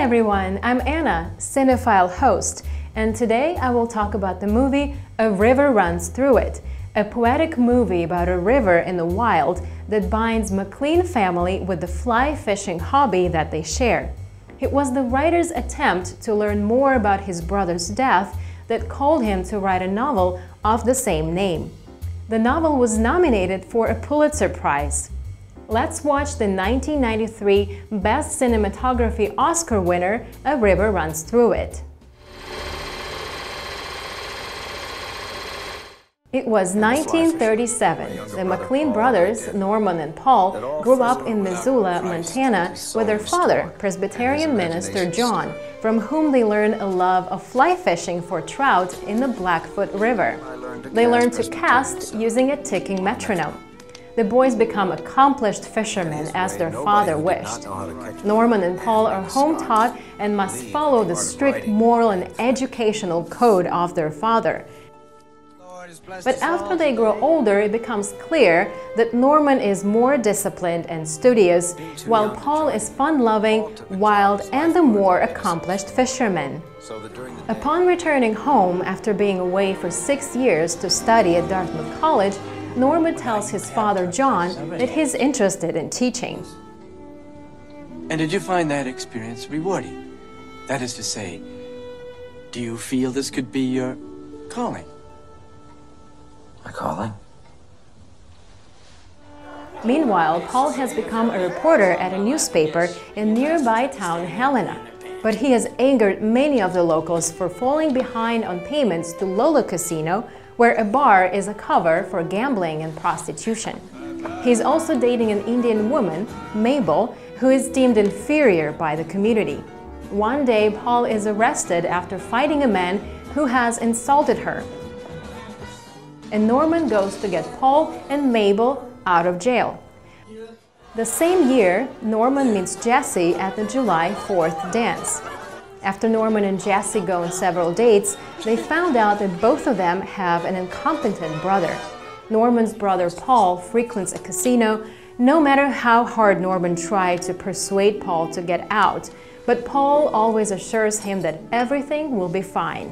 Hi everyone, I'm Anna, Cinephile host, and today I will talk about the movie A River Runs Through It, a poetic movie about a river in the wild that binds McLean family with the fly fishing hobby that they share. It was the writer's attempt to learn more about his brother's death that called him to write a novel of the same name. The novel was nominated for a Pulitzer Prize. Let's watch the 1993 Best Cinematography Oscar winner, A River Runs Through It. It was 1937. The McLean brothers, Norman and Paul, grew up in Missoula, Montana, with their father, Presbyterian minister John, from whom they learned a love of fly fishing for trout in the Blackfoot River. They learned to cast using a ticking metronome. The boys become accomplished fishermen as their father wished. Norman and Paul are home taught and must follow the strict moral and educational code of their father. But after they grow older, it becomes clear that Norman is more disciplined and studious, while Paul is fun-loving, wild, and a more accomplished fisherman. Upon returning home after being away for six years to study at Dartmouth College, Norman tells his father, John, that he's interested in teaching. And did you find that experience rewarding? That is to say, do you feel this could be your calling? My calling? Meanwhile, Paul has become a reporter at a newspaper in nearby town Helena. But he has angered many of the locals for falling behind on payments to Lola Casino, where a bar is a cover for gambling and prostitution. He's also dating an Indian woman, Mabel, who is deemed inferior by the community. One day, Paul is arrested after fighting a man who has insulted her and Norman goes to get Paul and Mabel out of jail. The same year, Norman meets Jesse at the July 4th dance. After Norman and Jesse go on several dates, they found out that both of them have an incompetent brother. Norman's brother Paul frequents a casino, no matter how hard Norman tried to persuade Paul to get out, but Paul always assures him that everything will be fine.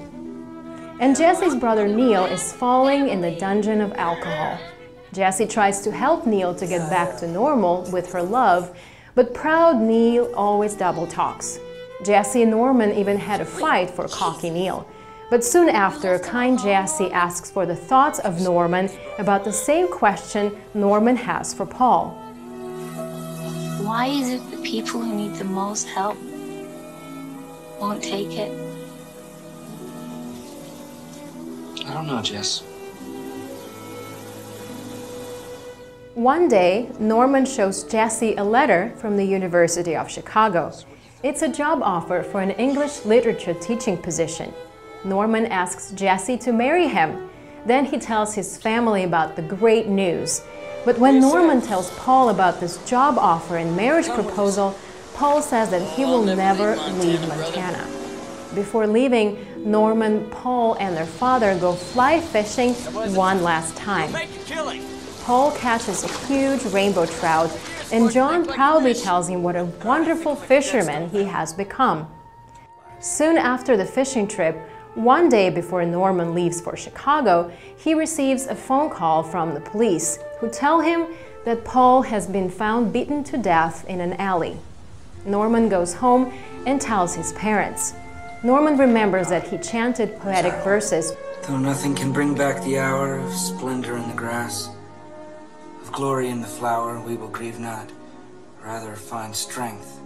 And Jesse's brother Neil is falling in the dungeon of alcohol. Jesse tries to help Neil to get back to normal with her love, but proud Neil always double talks. Jesse and Norman even had a fight for cocky Neil. But soon after, kind Jesse asks for the thoughts of Norman about the same question Norman has for Paul. Why is it the people who need the most help won't take it? I don't know, Jess. One day, Norman shows Jesse a letter from the University of Chicago. It's a job offer for an English literature teaching position. Norman asks Jesse to marry him. Then he tells his family about the great news. But when Norman tells Paul about this job offer and marriage proposal, Paul says that he will never leave Montana. Before leaving, Norman, Paul, and their father go fly fishing one last time. Paul catches a huge rainbow trout, and John proudly tells him what a wonderful fisherman he has become. Soon after the fishing trip, one day before Norman leaves for Chicago, he receives a phone call from the police who tell him that Paul has been found beaten to death in an alley. Norman goes home and tells his parents. Norman remembers that he chanted poetic verses. Though nothing can bring back the hour of splendor in the grass, of glory in the flower, we will grieve not, rather find strength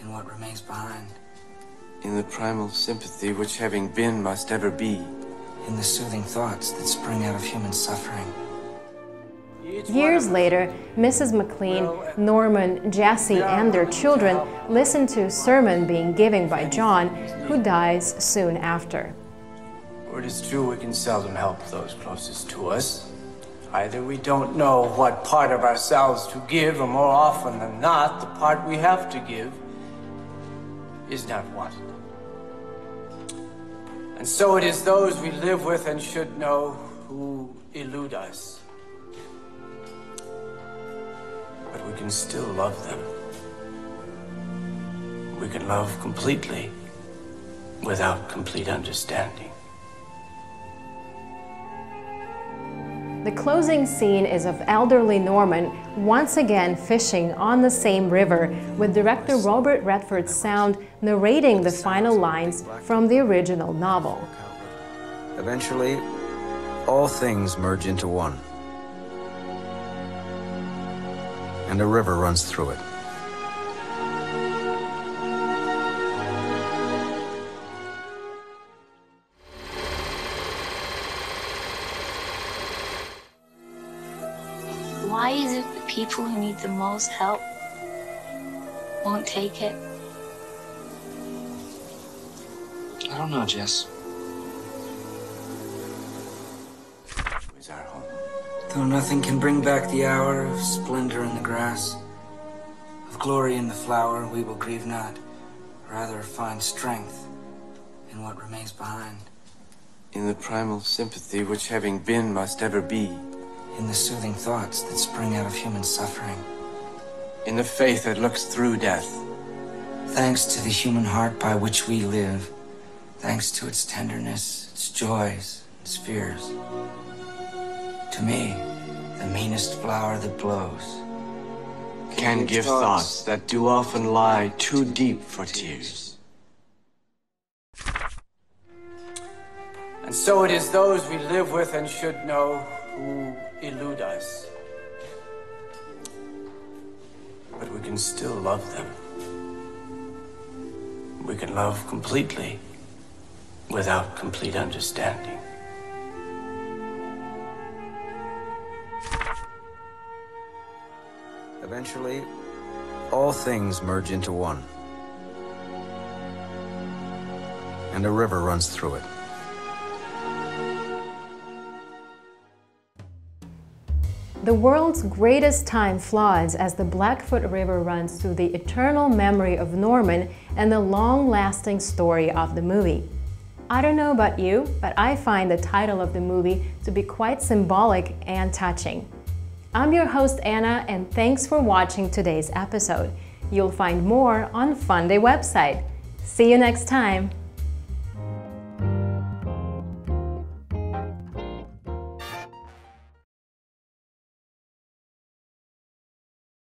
in what remains behind. In the primal sympathy which having been must ever be. In the soothing thoughts that spring out of human suffering. Years later, Mrs. McLean, Norman, Jesse, and their children listen to a sermon being given by John, who dies soon after. For it is true we can seldom help those closest to us. Either we don't know what part of ourselves to give, or more often than not, the part we have to give is not wanted. And so it is those we live with and should know who elude us. but we can still love them. We can love completely without complete understanding. The closing scene is of elderly Norman once again fishing on the same river, with director Robert Redford's sound narrating the final lines from the original novel. Eventually, all things merge into one. And a river runs through it. Is it the people who need the most help won't take it? I don't know, Jess. Is our home. Though nothing can bring back the hour of splendor in the grass, of glory in the flower, we will grieve not, rather find strength in what remains behind, In the primal sympathy which having been must ever be. In the soothing thoughts that spring out of human suffering. In the faith that looks through death. Thanks to the human heart by which we live, thanks to its tenderness, its joys, its fears. To me, the meanest flower that blows. Can give thoughts that do often lie too deep for tears. And so it is those we live with and should know who elude us. But we can still love them. We can love completely without complete understanding. Eventually, all things merge into one. And a river runs through it. The world's greatest time floods as the Blackfoot River runs through the eternal memory of Norman and the long-lasting story of the movie. I don't know about you, but I find the title of the movie to be quite symbolic and touching. I'm your host Anna and thanks for watching today's episode. You'll find more on Funday website. See you next time!